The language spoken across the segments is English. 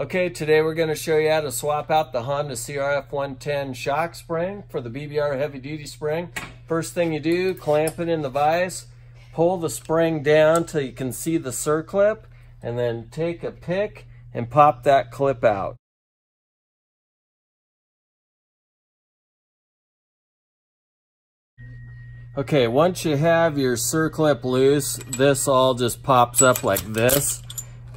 Okay, today we're going to show you how to swap out the Honda CRF 110 shock spring for the BBR heavy duty spring. First thing you do, clamp it in the vise, pull the spring down till you can see the circlip, and then take a pick and pop that clip out. Okay, once you have your circlip loose, this all just pops up like this.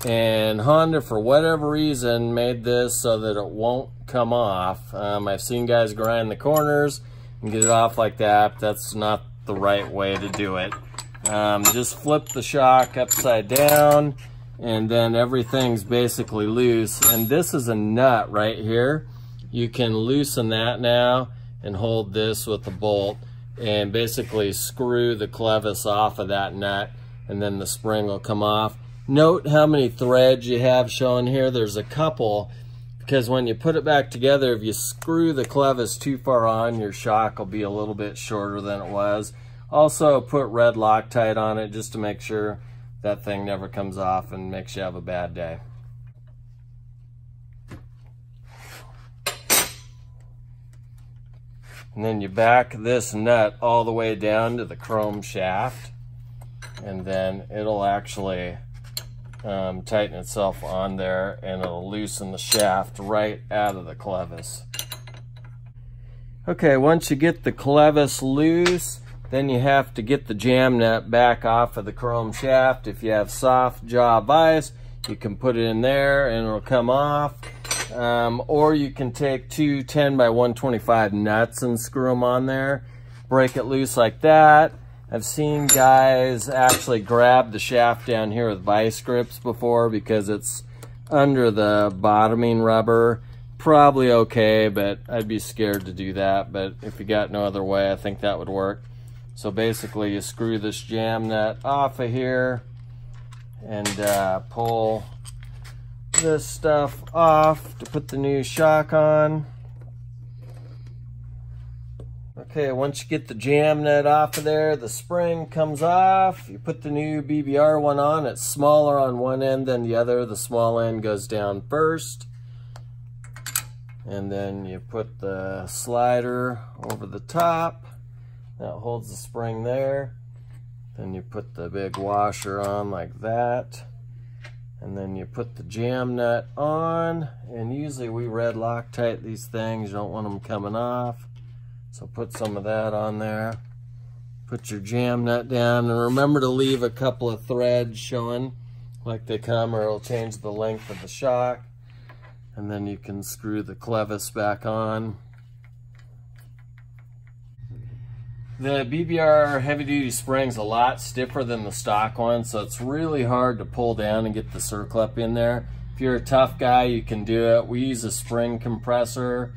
And Honda, for whatever reason, made this so that it won't come off. Um, I've seen guys grind the corners and get it off like that. That's not the right way to do it. Um, just flip the shock upside down and then everything's basically loose. And this is a nut right here. You can loosen that now and hold this with the bolt and basically screw the clevis off of that nut and then the spring will come off. Note how many threads you have shown here. There's a couple because when you put it back together, if you screw the clevis too far on, your shock will be a little bit shorter than it was. Also put red Loctite on it just to make sure that thing never comes off and makes you have a bad day. And then you back this nut all the way down to the chrome shaft and then it'll actually um, tighten itself on there and it'll loosen the shaft right out of the clevis. Okay, once you get the clevis loose, then you have to get the jam nut back off of the chrome shaft. If you have soft jaw vise, you can put it in there and it'll come off. Um, or you can take two 10 by 125 nuts and screw them on there. Break it loose like that. I've seen guys actually grab the shaft down here with vice grips before because it's under the bottoming rubber. Probably okay, but I'd be scared to do that. But if you got no other way, I think that would work. So basically you screw this jam nut off of here and uh, pull this stuff off to put the new shock on. Okay, once you get the jam nut off of there, the spring comes off. You put the new BBR one on. It's smaller on one end than the other. The small end goes down first. And then you put the slider over the top. That holds the spring there. Then you put the big washer on like that. And then you put the jam nut on. And usually we red Loctite these things. You don't want them coming off. So put some of that on there. Put your jam nut down and remember to leave a couple of threads showing like they come or it'll change the length of the shock. And then you can screw the clevis back on. The BBR heavy duty spring's a lot stiffer than the stock one, so it's really hard to pull down and get the circlip in there. If you're a tough guy, you can do it. We use a spring compressor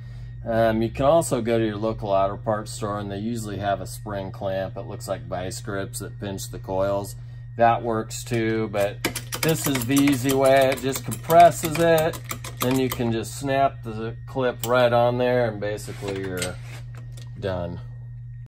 um, you can also go to your local auto parts store and they usually have a spring clamp. It looks like vice grips that pinch the coils. That works too, but this is the easy way. It just compresses it. Then you can just snap the clip right on there and basically you're done.